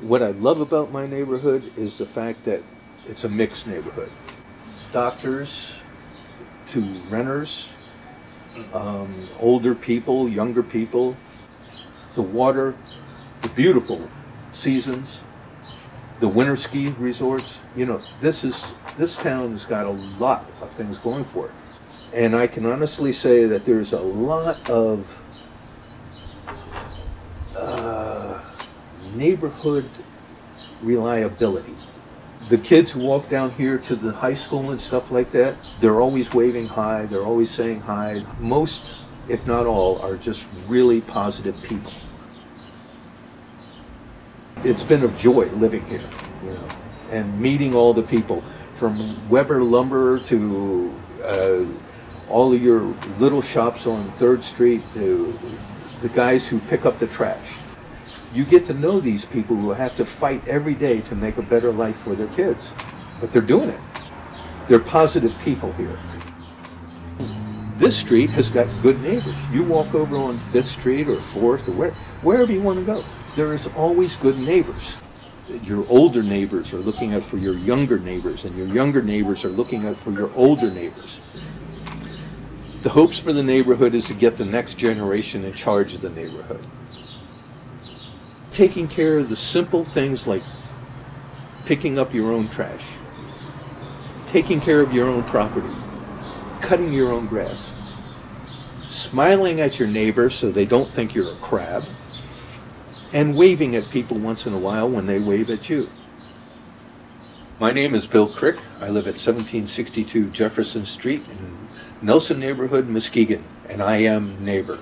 What I love about my neighborhood is the fact that it's a mixed neighborhood. Doctors to renters, um, older people, younger people, the water, the beautiful seasons, the winter ski resorts. You know, this is this town has got a lot of things going for it, and I can honestly say that there's a lot of uh, neighborhood reliability. The kids who walk down here to the high school and stuff like that, they're always waving hi, they're always saying hi. Most, if not all, are just really positive people. It's been a joy living here, you know, and meeting all the people from Weber Lumber to uh, all of your little shops on Third Street to the guys who pick up the trash. You get to know these people who have to fight every day to make a better life for their kids, but they're doing it. They're positive people here. This street has got good neighbors. You walk over on Fifth Street or Fourth or where, wherever you want to go, there is always good neighbors. Your older neighbors are looking out for your younger neighbors, and your younger neighbors are looking out for your older neighbors. The hopes for the neighborhood is to get the next generation in charge of the neighborhood. Taking care of the simple things like picking up your own trash, taking care of your own property, cutting your own grass, smiling at your neighbor so they don't think you're a crab, and waving at people once in a while when they wave at you. My name is Bill Krick. I live at 1762 Jefferson Street in Nelson neighborhood, Muskegon, and I am neighbor.